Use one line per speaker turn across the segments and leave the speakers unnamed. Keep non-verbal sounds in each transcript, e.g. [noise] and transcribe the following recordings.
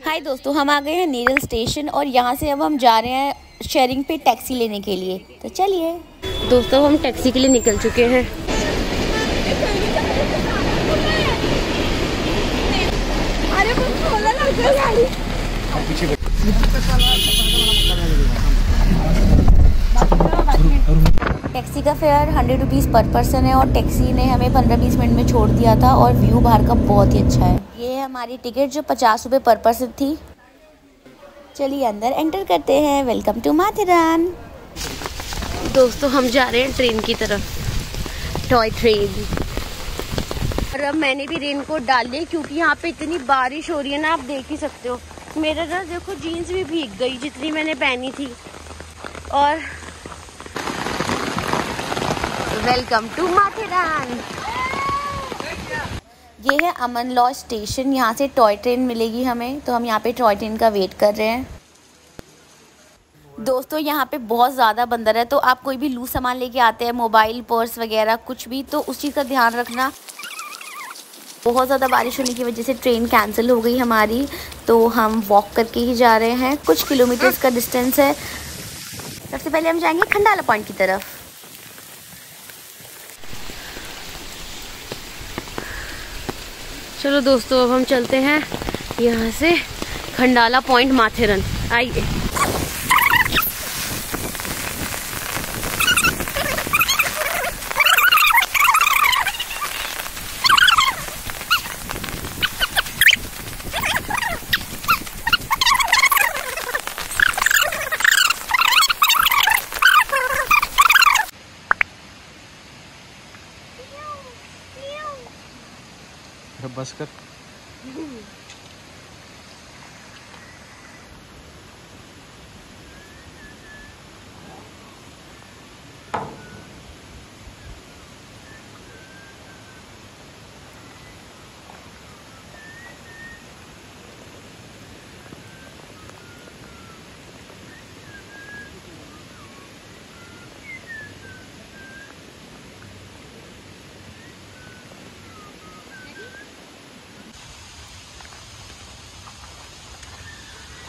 हाय दोस्तों हम आ गए हैं नीरल स्टेशन और यहाँ से अब हम जा रहे हैं शेयरिंग पे टैक्सी लेने के लिए। तो चलिए।
दोस्तों हम टैक्सी के लिए निकल चुके हैं।
अरे
टैक्सी का fare hundred rupees per person है और टैक्सी ने हमें पंद्रह बीस मिनट में छोड़ दिया था और व्यू बाहर का बहुत ही अच्छा है। ये है हमारी टिकट जो पचास रुपये पर पर्सन थी। चलिए अंदर एंटर करते हैं। Welcome to Matheran.
दोस्तों, हम जा रहे हैं ट्रेन की तरफ़। Toy train. और अब मैंने भी रेन कोट डाल लिया क्योंकि यहाँ पे इतनी बारिश हो रही है ना, आप देख ही सकते हो। मेरा ना, देखो, जीन्स भी भीग गई जितनी मैंने पहनी थी। और वेलकम टू माथेरान।
ये है अमन लॉ स्टेशन, यहाँ से टॉय ट्रेन मिलेगी हमें तो हम यहाँ पे टॉय ट्रेन का वेट कर रहे हैं। दोस्तों, यहाँ पे बहुत ज़्यादा बंदर है तो आप कोई भी लूज सामान लेके आते हैं, मोबाइल, पर्स वगैरह, कुछ भी तो उस चीज़ का ध्यान रखना। बहुत ज़्यादा बारिश होने की वजह से ट्रेन कैंसिल हो गई हमारी तो हम वॉक करके ही जा रहे हैं। कुछ किलोमीटर्स का डिस्टेंस है। सबसे पहले हम जाएँगे खंडाला पॉइंट की तरफ़।
चलो दोस्तों अब हम चलते हैं यहाँ से खंडाला पॉइंट माथेरन। आइए।
बस कर [laughs]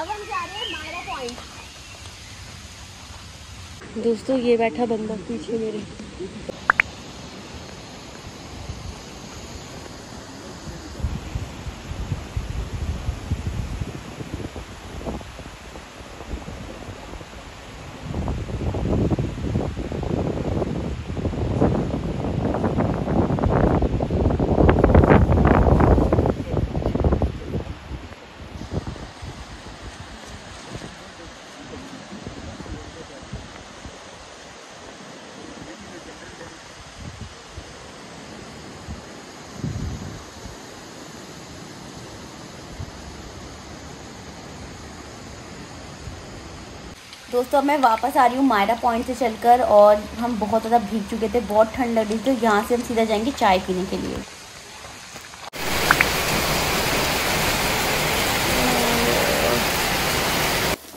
अब हम जा रहे हैं मारा पॉइंट
दोस्तों ये बैठा बंदा पीछे मेरे।
दोस्तों, अब मैं वापस आ रही हूँ मायरा पॉइंट से चलकर और हम बहुत ज़्यादा भीग चुके थे, बहुत ठंड लग रही थी तो यहाँ से हम सीधा जाएँगे चाय पीने के लिए।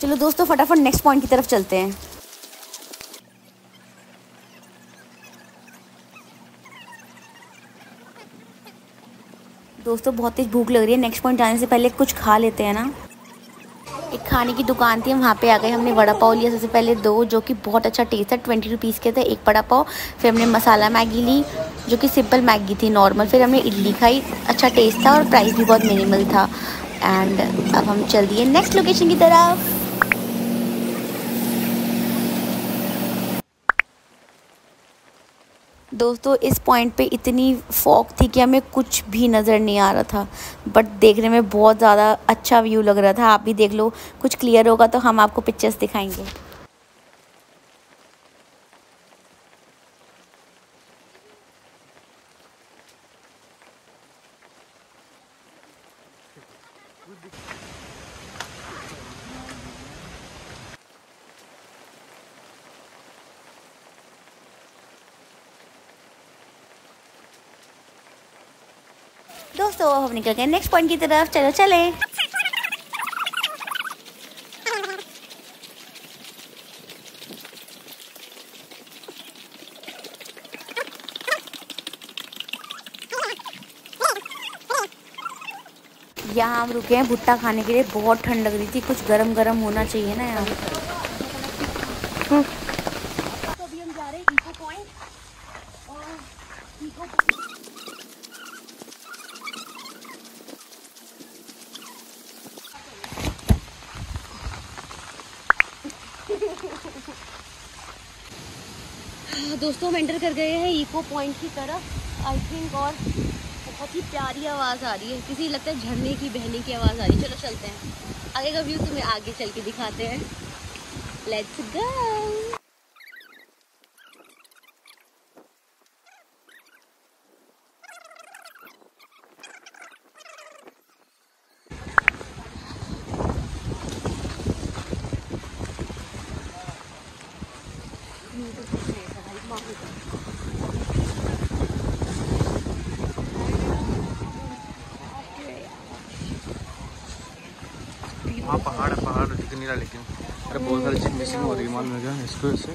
चलो दोस्तों, फटाफट नेक्स्ट पॉइंट की तरफ़ चलते हैं। दोस्तों, बहुत तेज भूख लग रही है नेक्स्ट पॉइंट जाने से पहले कुछ खा लेते हैं ना। खाने की दुकान थी, वहाँ पे आ गए हमने वड़ा पाव लिया सबसे पहले दो, जो कि बहुत अच्छा टेस्ट था ट्वेंटी रुपीज़ के थे, एक वड़ा पाव, फिर हमने मसाला मैगी ली, जो कि सिंपल मैगी थी नॉर्मल फिर हमने इडली खाई अच्छा टेस्ट था और प्राइस भी बहुत मिनिमल था। एंड अब हम चल दिए नेक्स्ट लोकेशन की तरफ़। दोस्तों, इस पॉइंट पे इतनी फॉक थी कि हमें कुछ भी नज़र नहीं आ रहा था। बट देखने में बहुत ज़्यादा अच्छा व्यू लग रहा था। आप भी देख लो, कुछ क्लियर होगा तो हम आपको पिक्चर्स दिखाएँगे। दोस्तों हम निकल गए नेक्स्ट पॉइंट की तरफ़। चलो, चले। यहाँ हम रुके हैं भुट्टा खाने के लिए। बहुत ठंड लग रही थी। कुछ गरम गरम होना चाहिए ना यहाँ
तो अभी हम जा रहे हैं इको पॉइंट और इको दोस्तों हम एंटर कर गए हैं इको पॉइंट की तरफ़। आई थिंक और बहुत ही प्यारी आवाज़ आ रही है। किसी लगता है झरने की, बहने की आवाज़ आ रही है। चलो चलते हैं। आगे का व्यू तुम्हें आगे चल के दिखाते हैं। लेट्स गो
वहाँ पहाड़ है पहाड़ दिख नहीं रहा लेकिन। अरे बहुत सारी चीज़ मिसिंग हो रही है मालूम है क्या इसकी वजह से।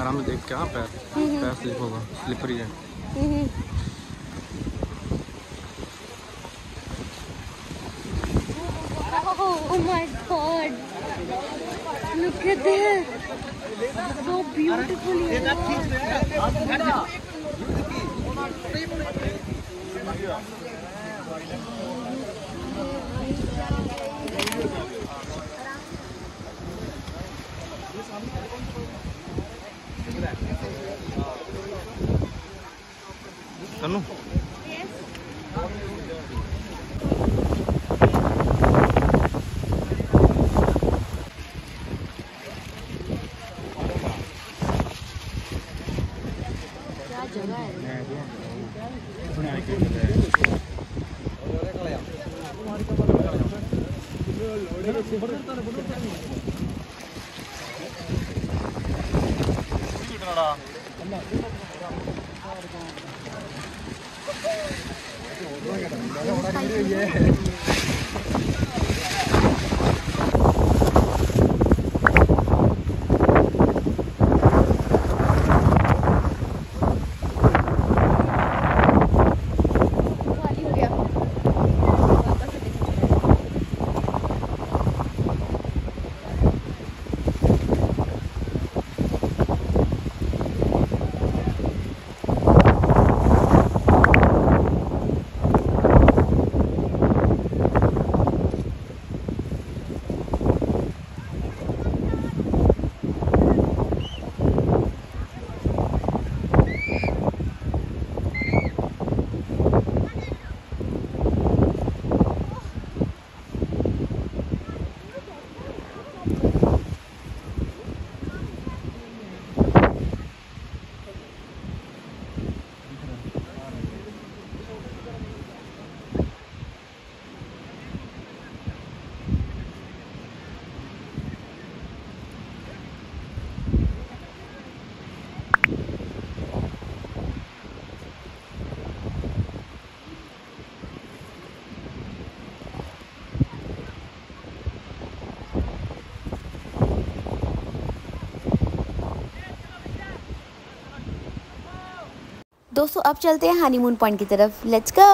आराम देख क्या पैर? पैर स्लिप होगा स्लिपरी है।
Oh my god! Look at this! So beautiful here.
तनु
എടുക്കണോടാ ഓടാ
दोस्तों अब चलते हैं हनीमून पॉइंट की तरफ़. लेट्स गो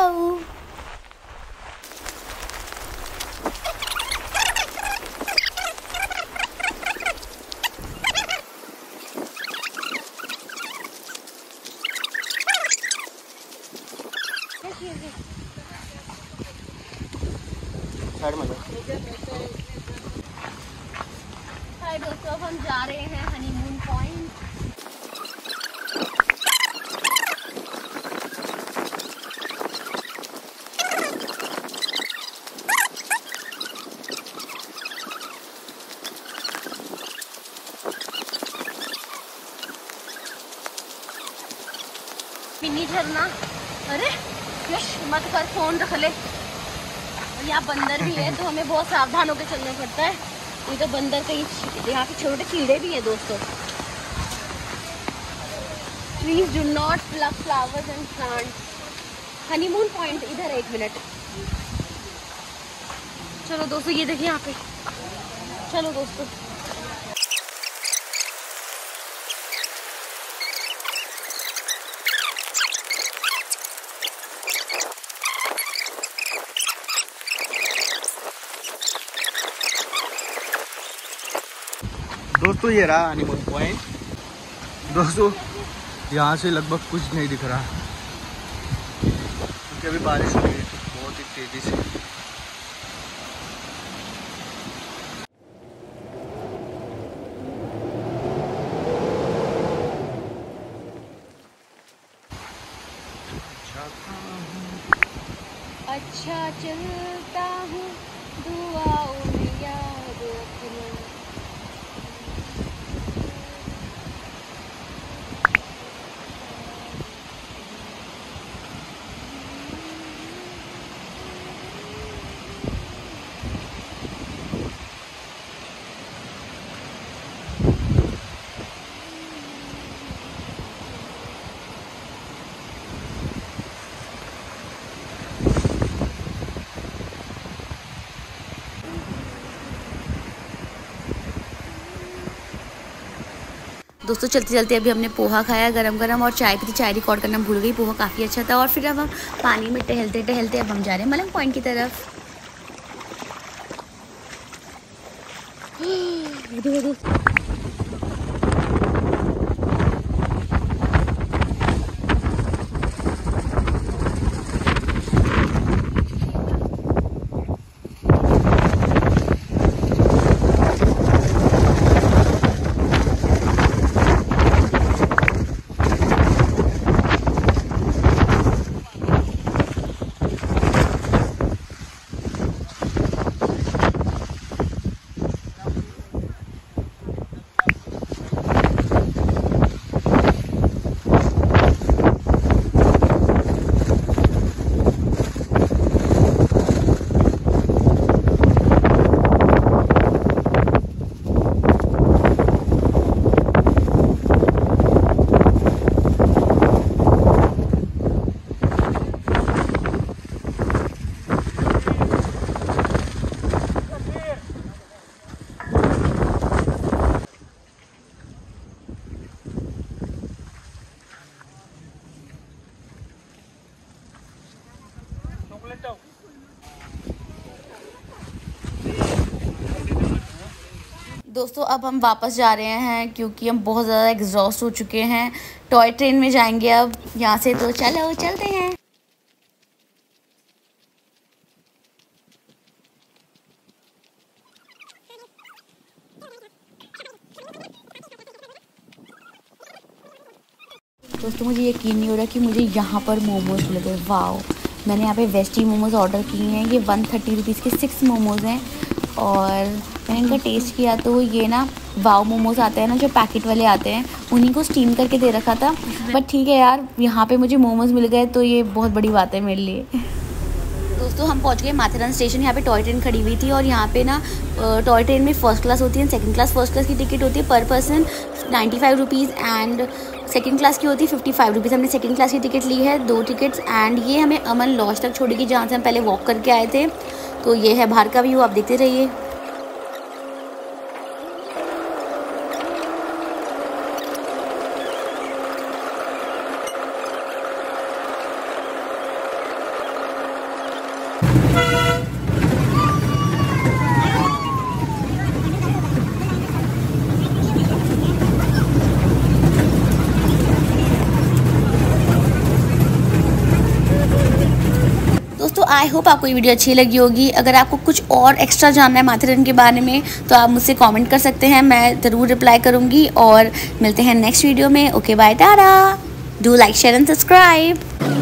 हाय दोस्तों अब हम जा रहे हैं हनीमून पॉइंट मिनी झरना? अरे, यश, मत कर, फ़ोन रख ले। यहाँ बंदर भी है तो हमें बहुत सावधान होकर चलना पड़ता है। ये तो बंदर कहीं यहाँ पे छोटे कीड़े भी हैं, दोस्तों। Please do not pluck flowers and plant honeymoon point इधर है एक मिनट चलो, दोस्तों, ये देखिए यहाँ पे। चलो, दोस्तों।
दोस्तों ये रहा हनीमून पॉइंट दोस्तों, यहाँ से लगभग कुछ नहीं दिख रहा। क्योंकि अभी बारिश हो रही है, बहुत ही तेज़ी से।
अच्छा चलता हूँ दुआओं
दोस्तों, चलते चलते अभी हमने पोहा खाया गरम गरम और चाय पी चाय रिकॉर्ड करना भूल गई, पोहा काफ़ी अच्छा था, और फिर अब हम पानी में टहलते टहलते अब हम जा रहे हैं मलंग पॉइंट की तरफ़। [gasps] दोस्तों, अब हम वापस जा रहे हैं क्योंकि हम बहुत ज़्यादा एग्जॉस्ट हो चुके हैं। टॉय ट्रेन में जाएँगे अब। यहाँ से तो चलो, चलते हैं। दोस्तों, मुझे यकीन नहीं हो रहा कि मुझे यहाँ पर मोमोज मिल गए। वाओ, मैंने यहाँ पे वेस्टी मोमोज ऑर्डर किए हैं। ये वन थर्टी रुपीज़ के सिक्स मोमोज़ हैं। और मैंने इनका टेस्ट किया तो ये ना वाव मोमोज आते हैं ना, जो पैकेट वाले आते हैं, उन्हीं को स्टीम करके दे रखा था। बट ठीक है यार, यहाँ पे मुझे मोमोज मिल गए तो ये बहुत बड़ी बात है मेरे लिए। दोस्तों, हम पहुँच गए माथेरान स्टेशन यहाँ पे टॉय ट्रेन खड़ी हुई थी और यहाँ पे ना टॉय ट्रेन में फ़र्स्ट क्लास होती है सेकंड क्लास फ़र्स्ट क्लास की टिकट होती है per person ninety five rupees and second class की होती है फिफ्टी फाइव रुपीज़ हमने सेकंड क्लास की टिकट ली है, दो टिकट्स एंड ये हमें अमन लॉज तक छोड़ेगी, जहाँ से हम पहले वॉक करके आए थे। तो ये है बाहर का व्यू आप देखते रहिए दोस्तों आई होप आपको ये वीडियो अच्छी लगी होगी। अगर आपको कुछ और एक्स्ट्रा जानना है माथेरन के बारे में तो आप मुझसे कॉमेंट कर सकते हैं, मैं ज़रूर रिप्लाई करूँगी और मिलते हैं नेक्स्ट वीडियो में। Okay bye Tara do like share and subscribe